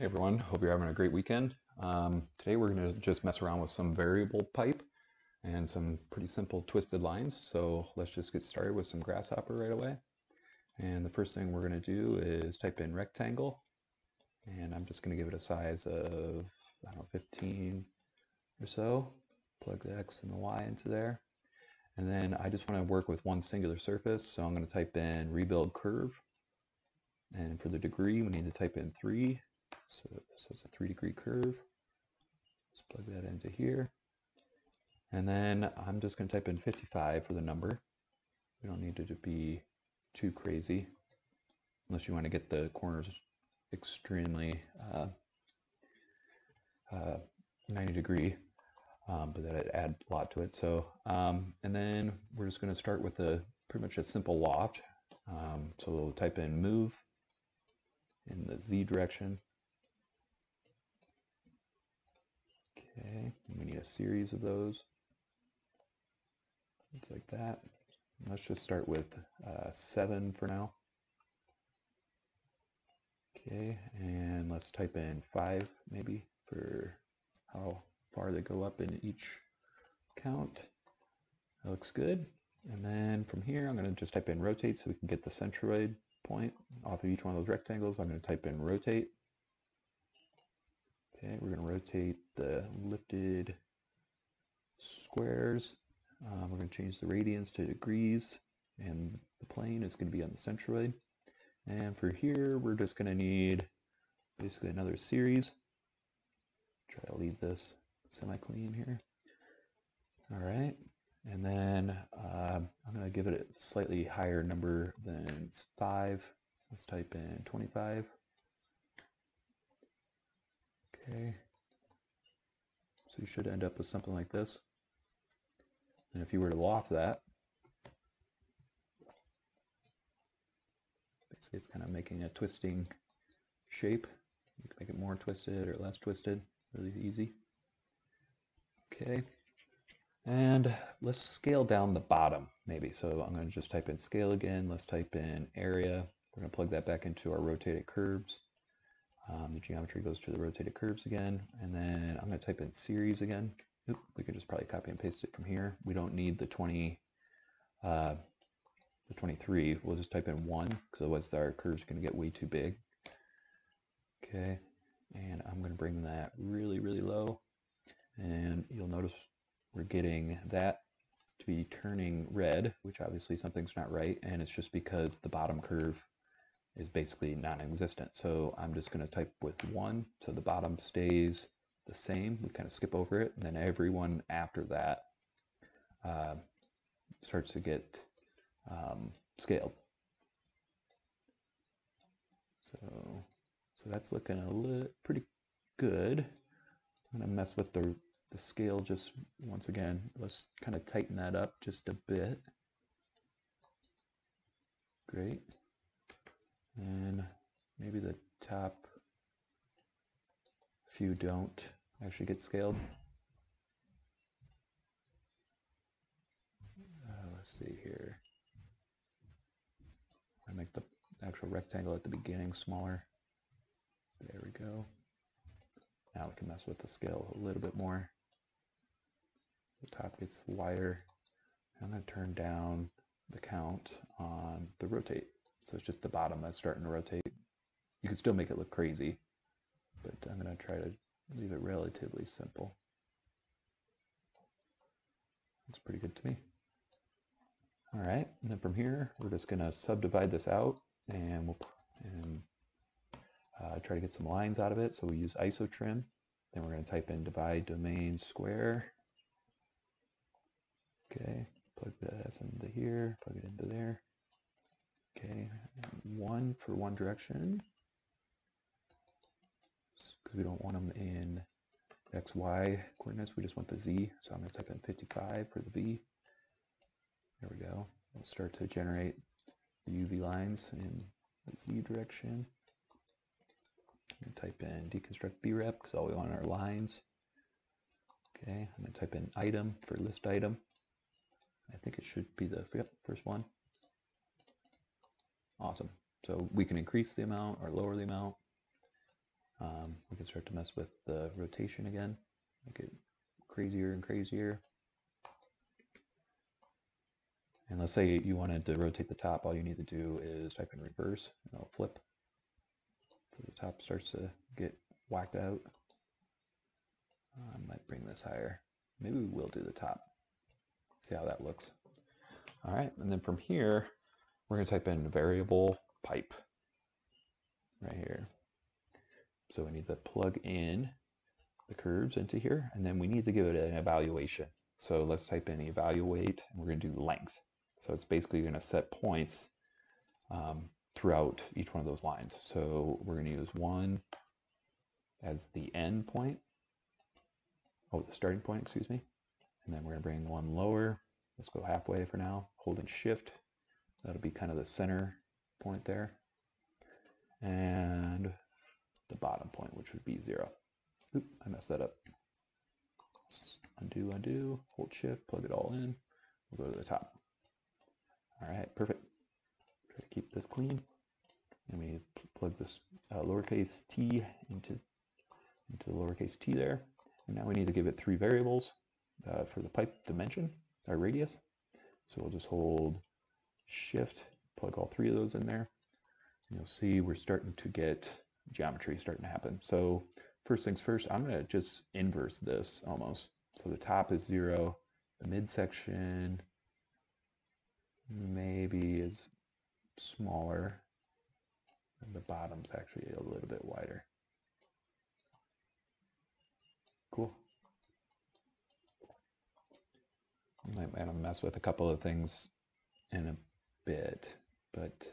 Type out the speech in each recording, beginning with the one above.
Hey everyone, hope you're having a great weekend. Um, today we're going to just mess around with some variable pipe and some pretty simple twisted lines. So let's just get started with some grasshopper right away. And the first thing we're going to do is type in rectangle. And I'm just going to give it a size of, I don't know, 15 or so. Plug the X and the Y into there. And then I just want to work with one singular surface. So I'm going to type in rebuild curve. And for the degree, we need to type in 3 so, it's a three degree curve. Let's plug that into here. And then I'm just going to type in 55 for the number. We don't need it to be too crazy unless you want to get the corners extremely uh, uh, 90 degree, um, but that'd add a lot to it. So, um, and then we're just going to start with a pretty much a simple loft. Um, so we'll type in move in the Z direction Okay, we need a series of those. It's like that. Let's just start with uh, seven for now. Okay, and let's type in five maybe for how far they go up in each count. That looks good. And then from here, I'm going to just type in rotate so we can get the centroid point off of each one of those rectangles. I'm going to type in rotate. Okay, we're going to rotate the lifted squares. Um, we're going to change the radians to degrees, and the plane is going to be on the centroid. And for here, we're just going to need basically another series. Try to leave this semi-clean here. All right, and then uh, I'm going to give it a slightly higher number than 5. Let's type in 25. Okay. So you should end up with something like this. And if you were to loft that, basically it's kind of making a twisting shape. You can make it more twisted or less twisted, really easy. Okay, and let's scale down the bottom maybe. So I'm going to just type in scale again. Let's type in area. We're going to plug that back into our rotated curves. Um, the geometry goes to the rotated curves again, and then I'm going to type in series again. Oop, we could just probably copy and paste it from here. We don't need the 20, uh, the 23. We'll just type in 1, because otherwise our curve's going to get way too big. Okay, and I'm going to bring that really, really low, and you'll notice we're getting that to be turning red, which obviously something's not right, and it's just because the bottom curve is basically non-existent. So I'm just going to type with 1 so the bottom stays the same. We kind of skip over it, and then everyone after that uh, starts to get um, scaled. So, so that's looking a little pretty good. I'm going to mess with the, the scale just once again. Let's kind of tighten that up just a bit. Great and maybe the top few don't actually get scaled. Uh, let's see here. I make the actual rectangle at the beginning smaller. There we go. Now we can mess with the scale a little bit more. The top gets wider. I'm going to turn down the count on the rotate. So it's just the bottom that's starting to rotate. You can still make it look crazy, but I'm going to try to leave it relatively simple. Looks pretty good to me. All right, and then from here, we're just going to subdivide this out and we'll and uh, try to get some lines out of it. So we use isotrim. Then we're going to type in divide domain square. Okay, plug this into here, plug it into there. Okay, one for one direction because we don't want them in x, y coordinates. We just want the z. So I'm going to type in 55 for the v. There we go. We'll start to generate the UV lines in the z direction. I'm going to type in deconstruct brep because all we want are lines. Okay, I'm going to type in item for list item. I think it should be the first one. Awesome. So we can increase the amount or lower the amount. Um, we can start to mess with the rotation again, make it crazier and crazier. And let's say you wanted to rotate the top, all you need to do is type in reverse and it'll flip. So the top starts to get whacked out. I might bring this higher. Maybe we will do the top. See how that looks. All right, and then from here, we're gonna type in variable pipe right here. So we need to plug in the curves into here, and then we need to give it an evaluation. So let's type in evaluate, and we're gonna do length. So it's basically gonna set points um, throughout each one of those lines. So we're gonna use one as the end point, oh, the starting point, excuse me. And then we're gonna bring one lower. Let's go halfway for now, holding shift. That'll be kind of the center point there. And the bottom point, which would be zero. Oop, I messed that up. Undo, undo, hold shift, plug it all in. We'll go to the top. All right, perfect. Try to keep this clean. And we plug this uh, lowercase t into, into the lowercase t there. And now we need to give it three variables uh, for the pipe dimension, our radius. So we'll just hold shift, plug all three of those in there. You'll see we're starting to get geometry starting to happen. So first things first, I'm going to just inverse this almost. So the top is zero, the midsection maybe is smaller, and the bottom's actually a little bit wider. Cool. Might want to mess with a couple of things in a bit, but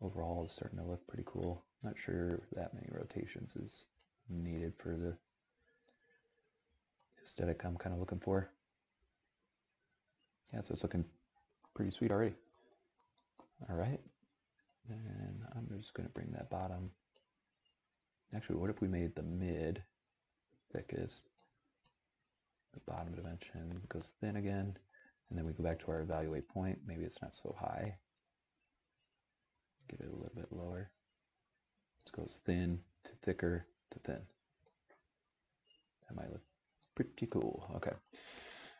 overall it's starting to look pretty cool. Not sure that many rotations is needed for the aesthetic I'm kind of looking for. Yeah, so it's looking pretty sweet already. All right, and I'm just going to bring that bottom. Actually, what if we made the mid thickest? The bottom dimension goes thin again, and then we go back to our evaluate point. Maybe it's not so high. Get it a little bit lower. It goes thin to thicker to thin. That might look pretty cool. Okay.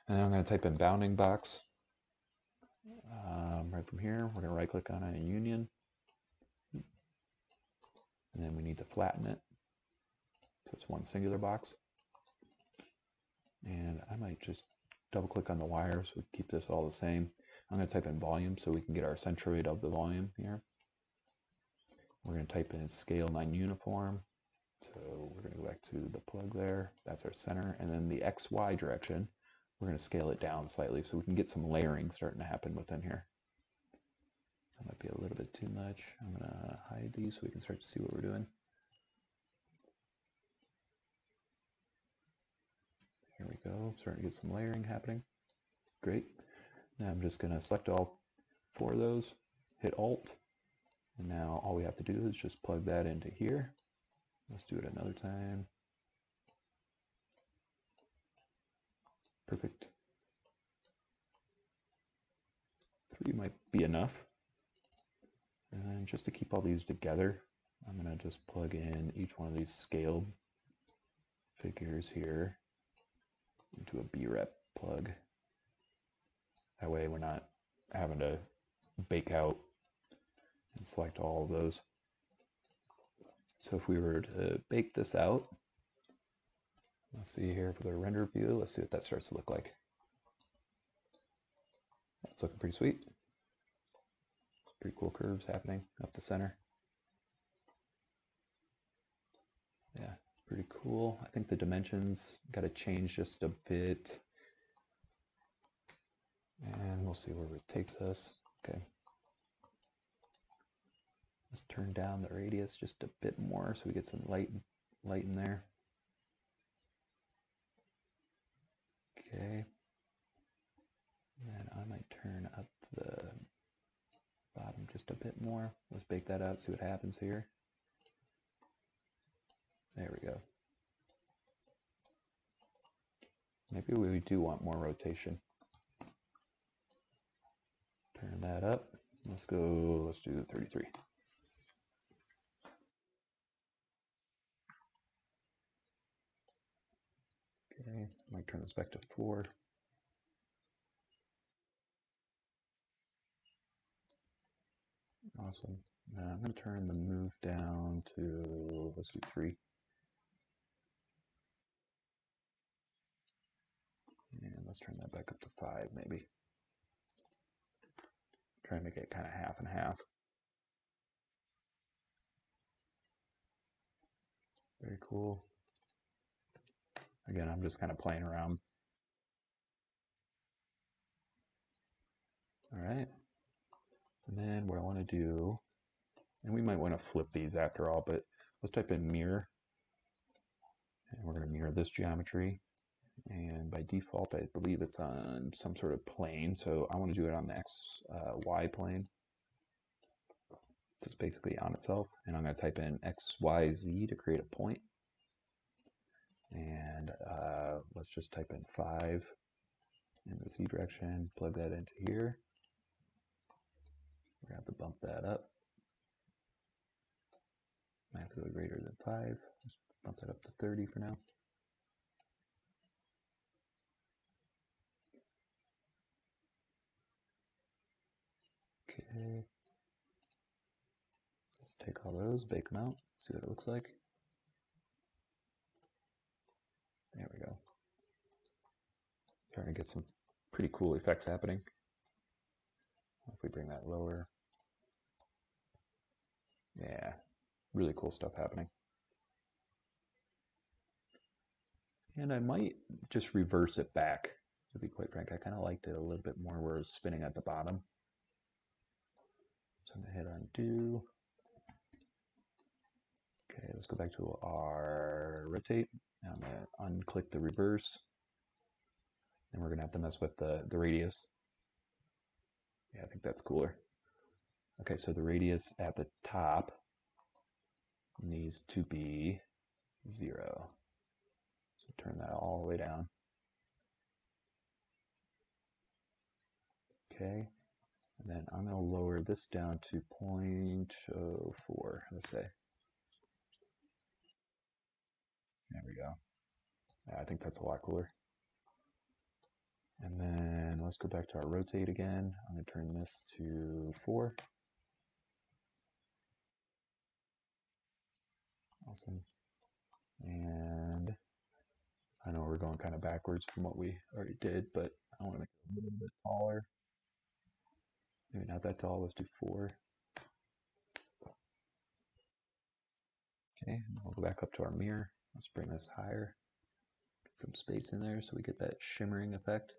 And I'm going to type in bounding box. Um, right from here, we're going to right click on a union. And then we need to flatten it. So it's one singular box. And I might just double click on the wire so we keep this all the same. I'm going to type in volume so we can get our centroid of the volume here. We're going to type in scale non-uniform. So we're going to go back to the plug there. That's our center. And then the XY direction, we're going to scale it down slightly so we can get some layering starting to happen within here. That might be a little bit too much. I'm going to hide these so we can start to see what we're doing. Here we go, starting to get some layering happening. Great. Now I'm just going to select all four of those, hit Alt, and now all we have to do is just plug that into here. Let's do it another time. Perfect. Three might be enough. And just to keep all these together, I'm going to just plug in each one of these scaled figures here into a B-rep plug. That way we're not having to bake out and select all of those. So if we were to bake this out, let's see here for the render view, let's see what that starts to look like. That's looking pretty sweet. Pretty cool curves happening up the center. Yeah, pretty cool. I think the dimensions got to change just a bit. And we'll see where it takes us. Okay. Let's turn down the radius just a bit more so we get some light, light in there. Okay. And I might turn up the bottom just a bit more. Let's bake that out, see what happens here. There we go. Maybe we do want more rotation. Turn that up. Let's go, let's do 33. Okay, I might turn this back to four. Awesome. Now I'm going to turn the move down to, let's do three. Let's turn that back up to five, maybe. Try and make it kind of half and half. Very cool. Again, I'm just kind of playing around. All right. And then what I want to do, and we might want to flip these after all, but let's type in mirror. And we're going to mirror this geometry. And by default, I believe it's on some sort of plane. So I want to do it on the X, uh, Y plane. So it's basically on itself. And I'm going to type in X, Y, Z to create a point. And uh, let's just type in 5 in the Z direction, plug that into here. We're going to have to bump that up. I have to go greater than 5. Just bump that up to 30 for now. Okay. Let's take all those, bake them out, see what it looks like. There we go. Trying to get some pretty cool effects happening. If we bring that lower. Yeah, really cool stuff happening. And I might just reverse it back, to be quite frank. I kind of liked it a little bit more where it's spinning at the bottom. So I'm going to hit undo. Okay, let's go back to our rotate. I'm going to unclick the reverse. And we're going to have to mess with the, the radius. Yeah, I think that's cooler. Okay, so the radius at the top needs to be zero. So turn that all the way down. Okay, and then I'm going to lower this down to 0.04, let's say. There we go. I think that's a lot cooler. And then let's go back to our rotate again. I'm going to turn this to 4. Awesome. And I know we're going kind of backwards from what we already did, but I want to make it a little bit taller. Maybe not that tall, let's do 4. Okay, we'll go back up to our mirror. Let's bring this higher. Get some space in there so we get that shimmering effect.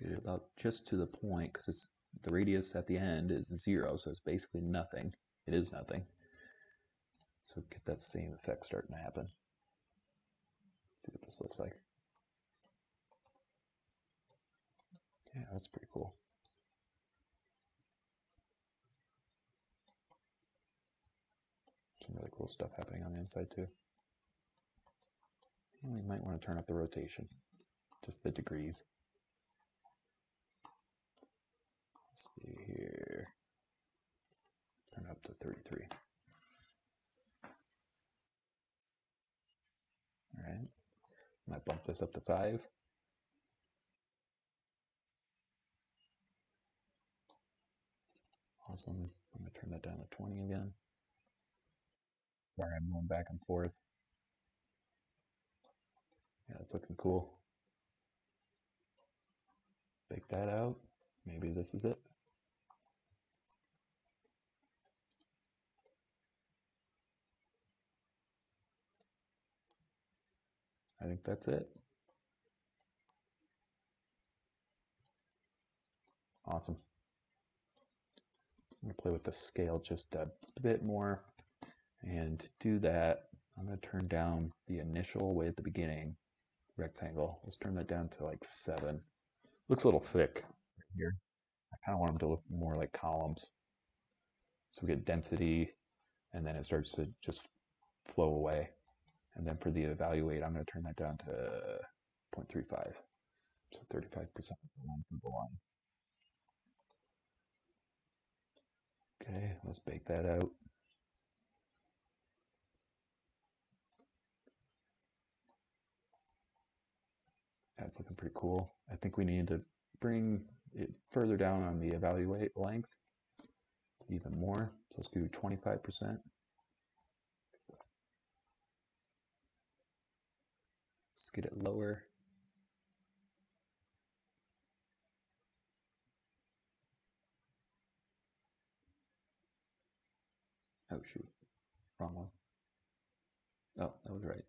Get it about just to the point because it's the radius at the end is zero, so it's basically nothing. It is nothing. So get that same effect starting to happen. Let's see what this looks like. Yeah, that's pretty cool. Some really cool stuff happening on the inside too. And we might want to turn up the rotation, just the degrees. Let's see here. Turn up to 33. All right. I might bump this up to 5. Awesome. I'm going to turn that down to 20 again. I'm going back and forth. Yeah, it's looking cool. Bake that out. Maybe this is it. I think that's it. Awesome. I'm to play with the scale just a bit more. And to do that, I'm going to turn down the initial way at the beginning rectangle. Let's turn that down to like 7. Looks a little thick here. I kind of want them to look more like columns. So we get density, and then it starts to just flow away. And then for the evaluate, I'm going to turn that down to 0.35. So 35% of the length of the line. Okay, let's bake that out. That's looking pretty cool. I think we need to bring it further down on the evaluate length even more. So let's do 25%. Let's get it lower. Oh shoot, wrong one. Oh, that was right.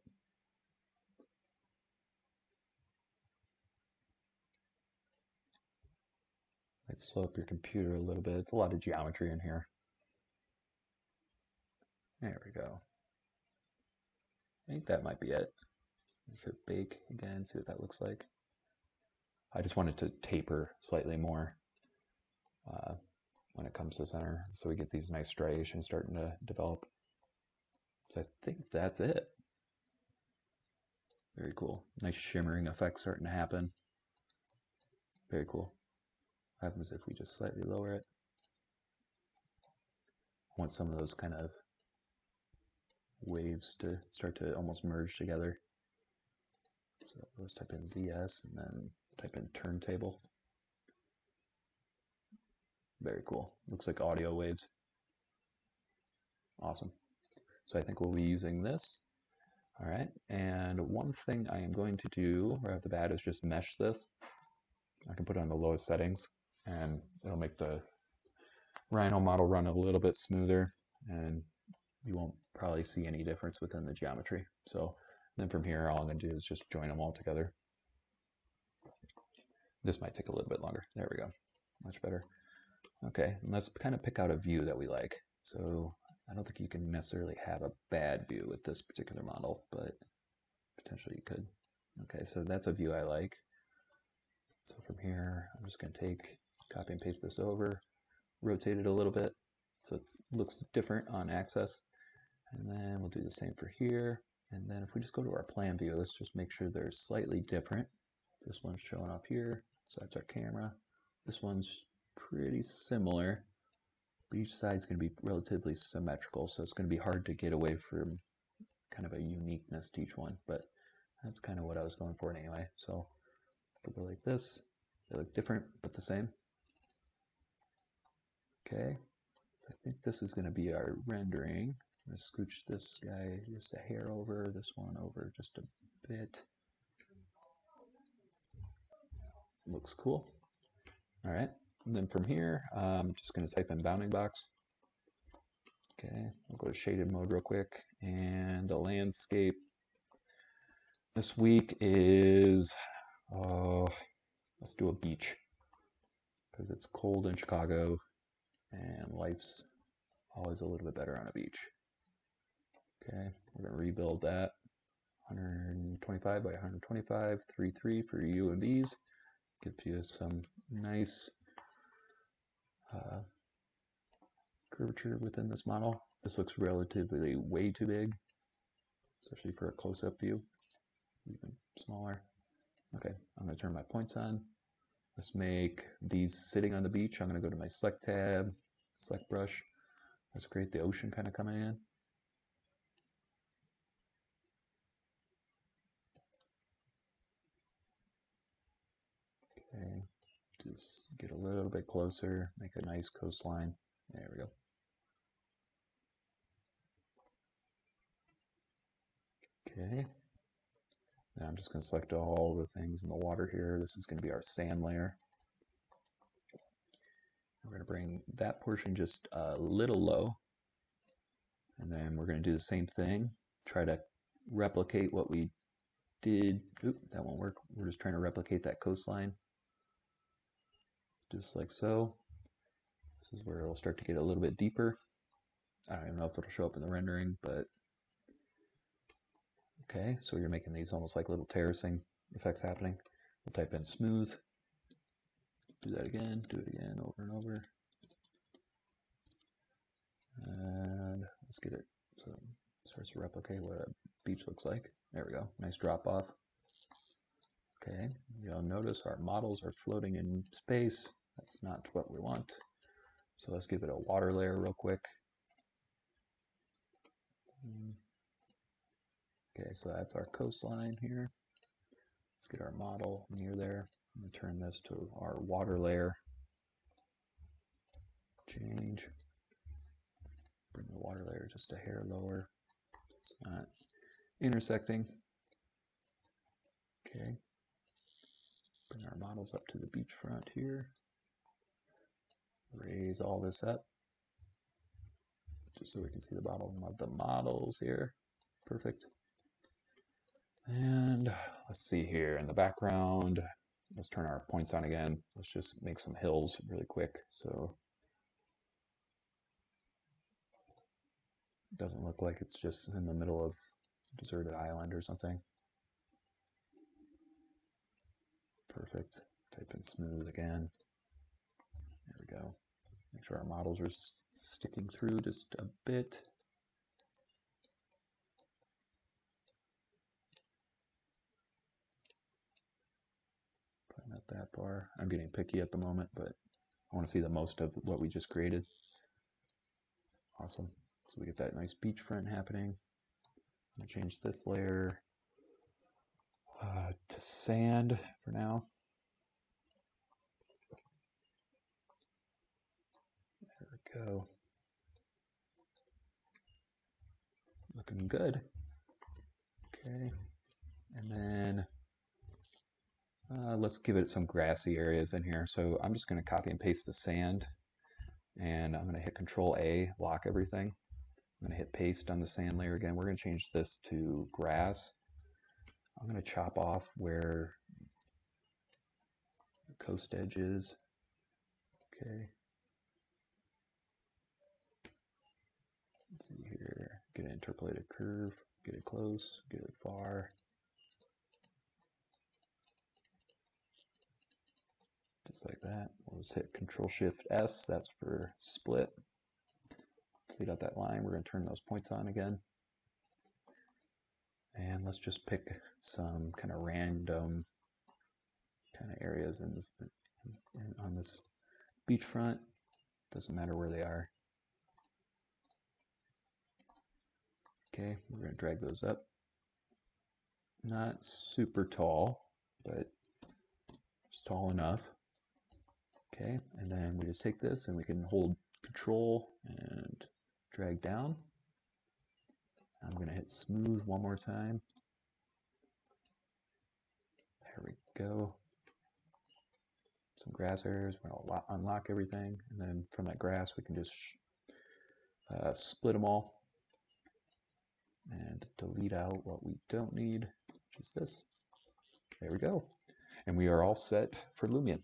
Might slow up your computer a little bit. It's a lot of geometry in here. There we go. I think that might be it. Hit bake again, see what that looks like. I just wanted to taper slightly more uh, when it comes to center so we get these nice striations starting to develop. So I think that's it. Very cool. Nice shimmering effect starting to happen. Very cool. Happens if we just slightly lower it? I want some of those kind of waves to start to almost merge together. So let's type in ZS and then type in turntable. Very cool. Looks like audio waves. Awesome. So I think we'll be using this. All right, and one thing I am going to do right off the bat is just mesh this. I can put it on the lowest settings and it'll make the Rhino model run a little bit smoother and you won't probably see any difference within the geometry. So then from here, all I'm going to do is just join them all together. This might take a little bit longer. There we go. Much better. Okay, let's kind of pick out a view that we like. So I don't think you can necessarily have a bad view with this particular model, but potentially you could. Okay, so that's a view I like. So from here, I'm just going to take, copy and paste this over, rotate it a little bit so it looks different on access. And then we'll do the same for here. And then if we just go to our plan view, let's just make sure they're slightly different. This one's showing up here, so that's our camera. This one's pretty similar, but each side's going to be relatively symmetrical, so it's going to be hard to get away from kind of a uniqueness to each one, but that's kind of what I was going for anyway. So if we go like this, they look different, but the same. Okay, so I think this is going to be our rendering. I'm going to scooch this guy just a hair over, this one over just a bit. Looks cool. All right, and then from here, I'm just going to type in bounding box. Okay, I'll go to shaded mode real quick. And the landscape this week is, uh, let's do a beach. Because it's cold in Chicago and life's always a little bit better on a beach. Okay, we're to rebuild that. 125 by 125, 3, 3 for U and V's. Gives you some nice uh, curvature within this model. This looks relatively way too big, especially for a close-up view, even smaller. Okay, I'm to turn my points on. Let's make these sitting on the beach. I'm going to go to my select tab, select brush. Let's create the ocean kind of coming in. Okay, just get a little bit closer, make a nice coastline. There we go. Okay. I'm just going to select all the things in the water here. This is going to be our sand layer. We're going to bring that portion just a little low. And then we're going to do the same thing. Try to replicate what we did. Oop, that won't work. We're just trying to replicate that coastline just like so. This is where it'll start to get a little bit deeper. I don't even know if it'll show up in the rendering, but okay, so you're making these almost like little terracing effects happening. We'll type in smooth, do that again, do it again over and over. And let's get it so it starts to replicate what a beach looks like. There we go, nice drop off. Okay, you'll notice our models are floating in space. That's not what we want. So let's give it a water layer real quick. Hmm. Okay, so that's our coastline here. Let's get our model near there. I'm going to turn this to our water layer. Change. Bring the water layer just a hair lower. It's not intersecting. Okay. Bring our models up to the beachfront here. Raise all this up just so we can see the bottom of the models here. Perfect. And let's see here in the background, let's turn our points on again. Let's just make some hills really quick. So it doesn't look like it's just in the middle of a deserted island or something. Perfect. Type in smooth again. There we go. Make sure our models are sticking through just a bit. Probably not that bar. I'm getting picky at the moment, but I want to see the most of what we just created. Awesome. So we get that nice beachfront happening. I'm going to change this layer uh, to sand for now. There we go. Looking good. Okay, and then uh, let's give it some grassy areas in here. So I'm just going to copy and paste the sand, and I'm going to hit Control A, lock everything. I'm going to hit paste on the sand layer again. We're going to change this to grass. I'm going to chop off where the coast edge is. Okay, Let's see here, get an interpolated curve, get it close, get it far. Just like that. We'll just hit Control Shift S, that's for split. Delete out that line, we're going to turn those points on again. And let's just pick some kind of random kind of areas in this in, on this beachfront. Doesn't matter where they are. Okay, we're going to drag those up. Not super tall, but just tall enough. Okay, and then we just take this and we can hold control and drag down. I'm going to hit smooth one more time. There we go. Some grass areas, we're to unlock everything, and then from that grass we can just uh, split them all and delete out what we don't need, which is this. There we go. And we are all set for Lumion.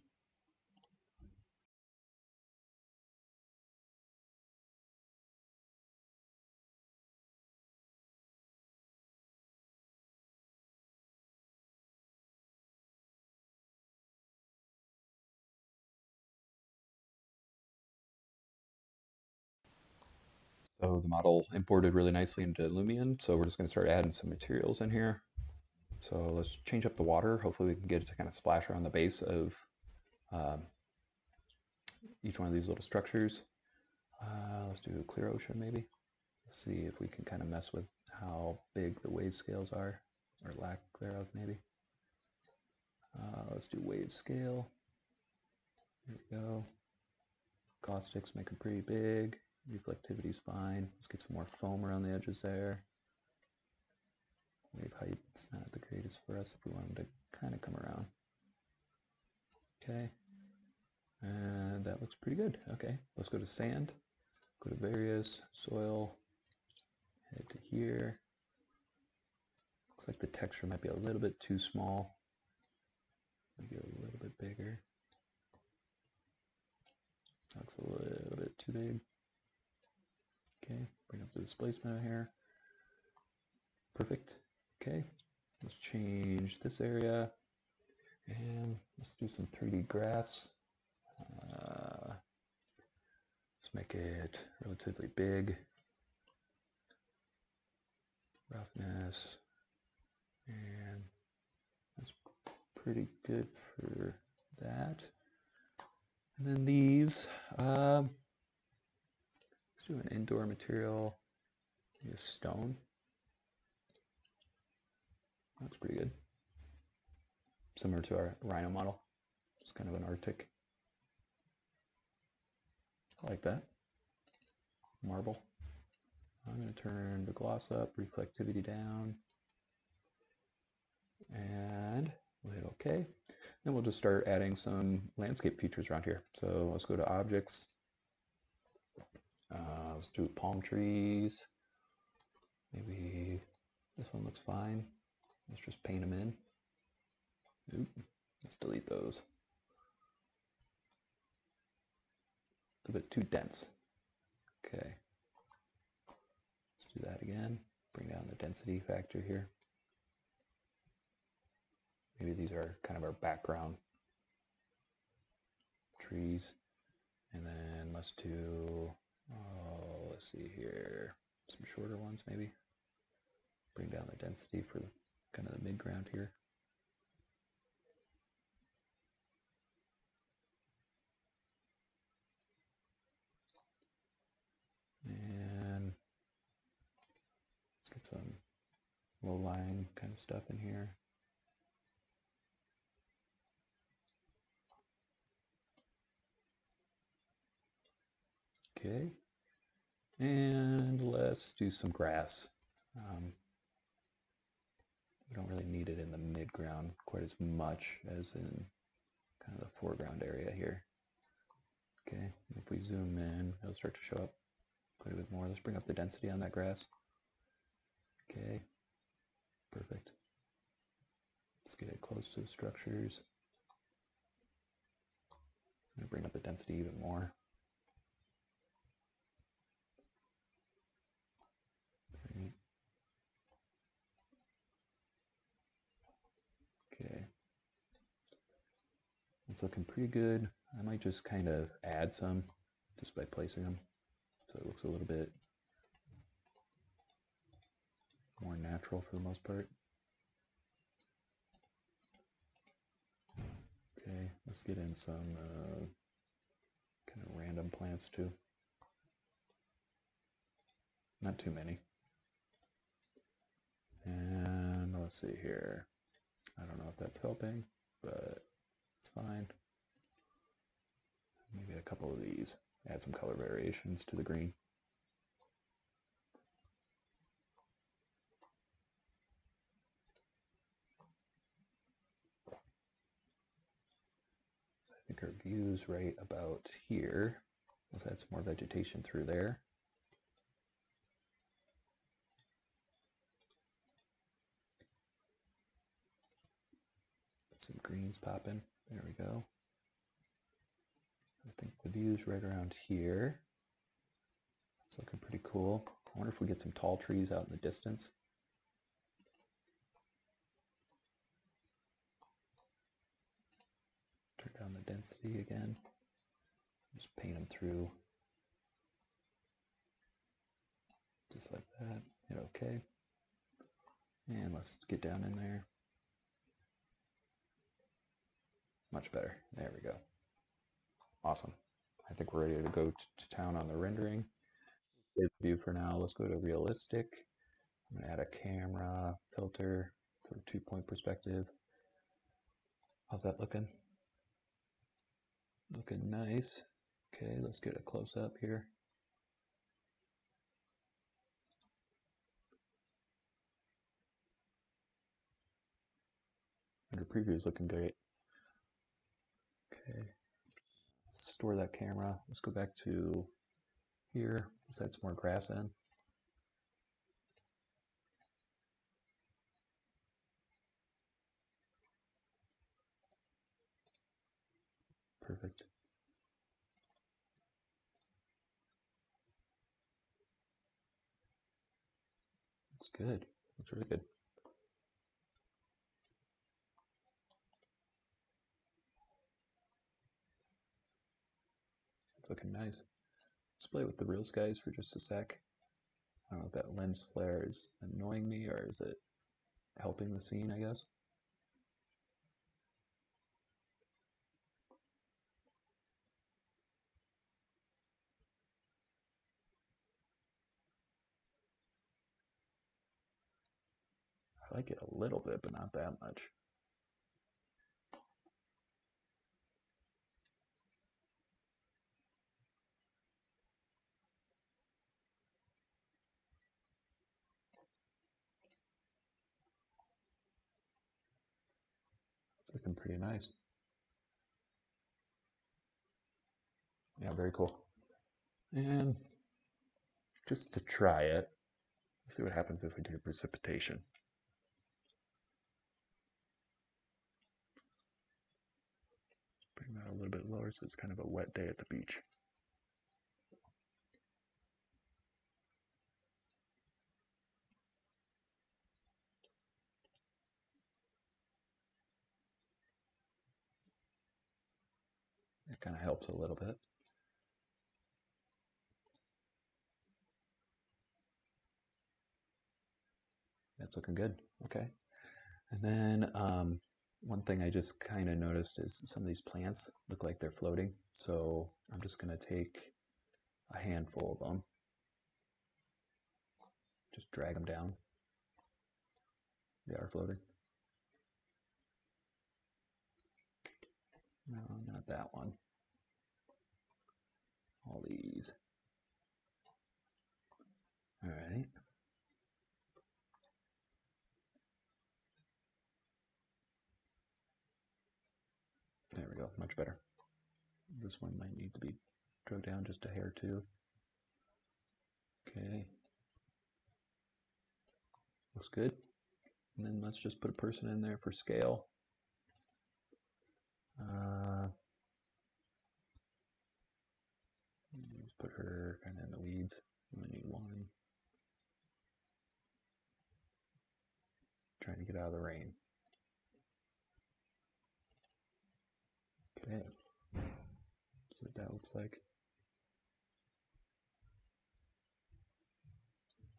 So the model imported really nicely into Lumion. So we're just going to start adding some materials in here. So let's change up the water. Hopefully we can get it to kind of splash around the base of um, each one of these little structures. Uh, let's do clear ocean maybe. Let's see if we can kind of mess with how big the wave scales are, or lack thereof maybe. Uh, let's do wave scale. There we go. Caustics make them pretty big. Reflectivity is fine. Let's get some more foam around the edges there. Wave height is not the greatest for us if we want them to kind of come around. Okay, and that looks pretty good. Okay, let's go to sand. Go to various, soil, head to here. Looks like the texture might be a little bit too small. Maybe a little bit bigger. Looks a little bit too big. Okay, bring up the displacement here. Perfect. Okay, let's change this area and let's do some 3D grass. Uh, let's make it relatively big. Roughness. And that's pretty good for that. And then these, um, do an indoor material, a stone. Looks pretty good. similar to our Rhino model. It's kind of an Arctic. I like that. Marble. I'm going to turn the gloss up, reflectivity down, and we'll hit OK. Then we'll just start adding some landscape features around here. So let's go to Objects. Uh, let's do palm trees. Maybe this one looks fine. Let's just paint them in. Oop, let's delete those. a bit too dense. Okay. Let's do that again. Bring down the density factor here. Maybe these are kind of our background trees. And then let's do, oh, let's see here, some shorter ones maybe. Bring down the density for the, kind of the midground here. And let's get some low line kind of stuff in here. Okay, and let's do some grass. Um, we don't really need it in the midground quite as much as in kind of the foreground area here. Okay, if we zoom in, it'll start to show up quite a bit more. Let's bring up the density on that grass. Okay, perfect. Let's get it close to the structures. Bring up the density even more. Okay. It's looking pretty good. I might just kind of add some just by placing them so it looks a little bit more natural for the most part. Okay, let's get in some uh, kind of random plants too. Not too many. And let's see here. I don't know if that's helping, but it's fine. Maybe a couple of these. Add some color variations to the green. I think our view's right about here. Let's add some more vegetation through there. some greens popping. There we go. I think the view's right around here. It's looking pretty cool. I wonder if we get some tall trees out in the distance. Turn down the density again. Just paint them through. Just like that. Hit OK. And let's get down in there. Much better. There we go. Awesome. I think we're ready to go to town on the rendering. Save view for now. Let's go to realistic. I'm going to add a camera filter for two point perspective. How's that looking? Looking nice. Okay, let's get a close up here. Under preview is looking great. Okay, store that camera. Let's go back to here. Let's add some more grass in. Perfect. Looks good. Looks really good. It's looking nice. Let's play with the real skies for just a sec. I don't know if that lens flare is annoying me or is it helping the scene, I guess. I like it a little bit, but not that much. It's looking pretty nice. Yeah, very cool. And just to try it, see what happens if we do precipitation. Bring that a little bit lower so it's kind of a wet day at the beach. It kind of helps a little bit. That's looking good. Okay. And then um, one thing I just kind of noticed is some of these plants look like they're floating. So I'm just going to take a handful of them. Just drag them down. They are floating. No, not that one. All these. All right. There we go, much better. This one might need to be drug down just a hair too. Okay. Looks good. And then let's just put a person in there for scale. Uh, put her kind of in the weeds. I need one. Trying to get out of the rain. Okay. See what that looks like.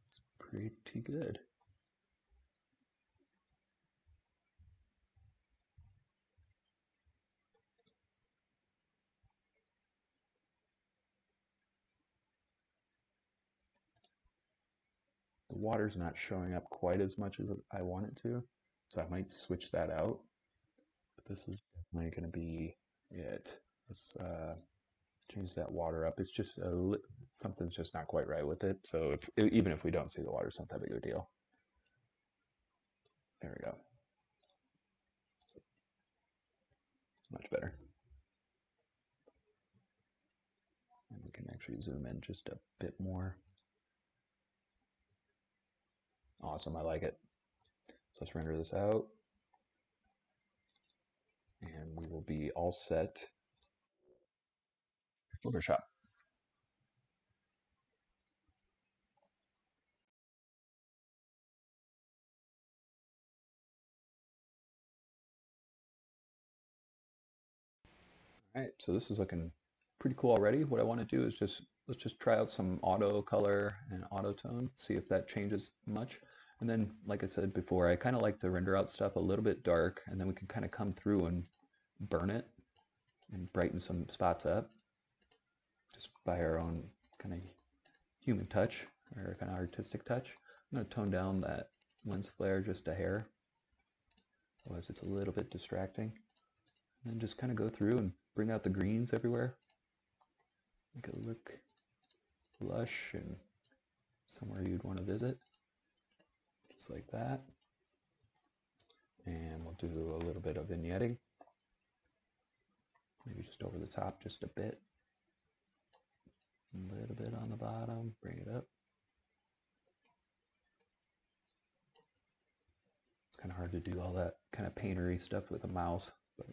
It's pretty good. Water's not showing up quite as much as I want it to, so I might switch that out. But this is definitely going to be it. Let's uh, change that water up. It's just a something's just not quite right with it. So if, even if we don't see the water, it's not that big of a deal. There we go. Much better. And we can actually zoom in just a bit more. Awesome, I like it. So let's render this out. And we will be all set Photoshop. All right, so this is looking pretty cool already. What I want to do is just, let's just try out some auto color and auto tone, see if that changes much. And then, like I said before, I kind of like to render out stuff a little bit dark, and then we can kind of come through and burn it and brighten some spots up just by our own kind of human touch or kind of artistic touch. I'm going to tone down that lens flare just a hair, otherwise it's a little bit distracting. And then just kind of go through and bring out the greens everywhere. Look lush and somewhere you'd want to visit just like that. And we'll do a little bit of vignetting. Maybe just over the top just a bit. A little bit on the bottom, bring it up. It's kind of hard to do all that kind of paintery stuff with a mouse, but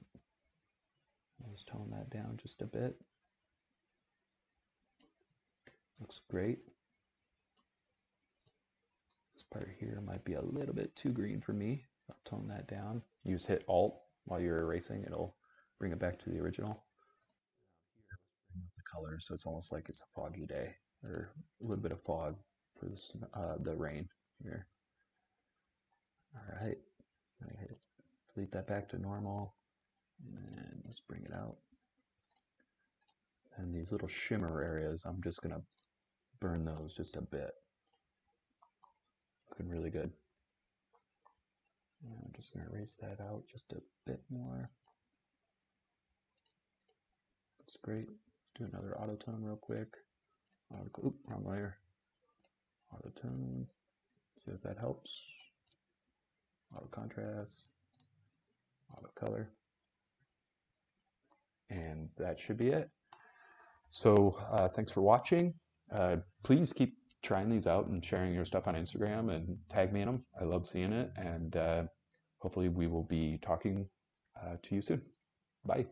I'll just tone that down just a bit. Looks great This part here might be a little bit too green for me. I'll tone that down. Use hit Alt while you're erasing. It'll bring it back to the original. the color so it's almost like it's a foggy day or a little bit of fog for uh, the rain here. All right, hit, delete that back to normal and let's bring it out. And these little shimmer areas, I'm just gonna burn those just a bit. Looking really good. I'm just going to erase that out just a bit more. That's great. do another auto tone real quick. Auto, oop, wrong layer. Auto tone. See if that helps. Auto contrast. auto color. And that should be it. So uh, thanks for watching. Uh, please keep trying these out and sharing your stuff on Instagram and tag me in them. I love seeing it. And uh, hopefully we will be talking uh, to you soon. Bye.